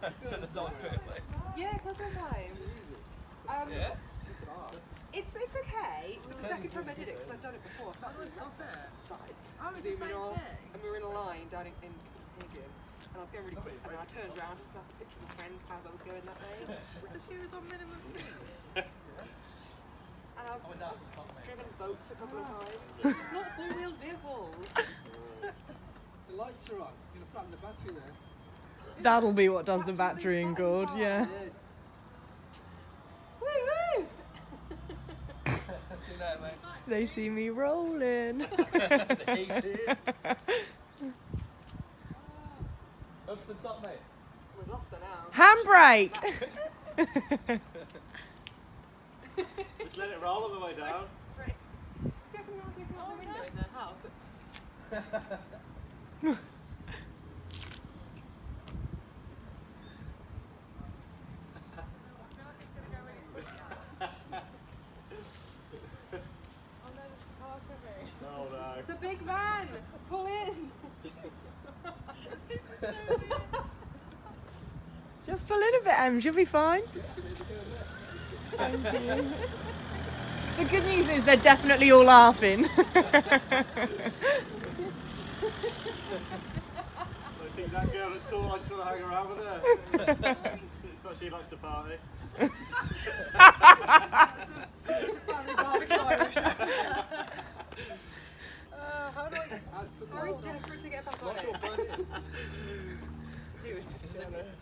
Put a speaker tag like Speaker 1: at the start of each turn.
Speaker 1: Turn the song straight away.
Speaker 2: Yeah, a couple of times. Um,
Speaker 1: Yeah.
Speaker 3: It's hard.
Speaker 2: It's it's okay. But the second time I did it, because I've done it before, I felt really rough. Started
Speaker 4: I was the
Speaker 2: zooming off,
Speaker 4: thing.
Speaker 2: and we were in a line down in, in Copenhagen, and I was going really quick, and then I turned around to snap a picture of my friends as I was going that way.
Speaker 4: Because she was on minimum speed.
Speaker 2: And I've, I've driven boats a couple of times. It's not four-wheeled vehicles.
Speaker 3: The lights are on. You're gonna flatten the battery there.
Speaker 5: That'll be what does the
Speaker 2: That's what these
Speaker 5: battery in good, yeah.
Speaker 3: Yeah.
Speaker 2: Woo woo!
Speaker 1: See you later, mate.
Speaker 5: They see me rolling.
Speaker 1: Hate it. Up the top, mate.
Speaker 2: We've lost her now.
Speaker 5: Handbrake!
Speaker 6: Just let it roll on the way down.
Speaker 2: Right. You reckon you're looking out the window in their house? It's a big van! Pull in!
Speaker 5: Just pull in a bit, Em, you'll be fine. Thank you. The good news is they're definitely all laughing.
Speaker 6: I think that girl at school, I just want to hang around with her. it's not she likes to party.
Speaker 2: I...
Speaker 3: The
Speaker 2: desperate to get back on it. He was just.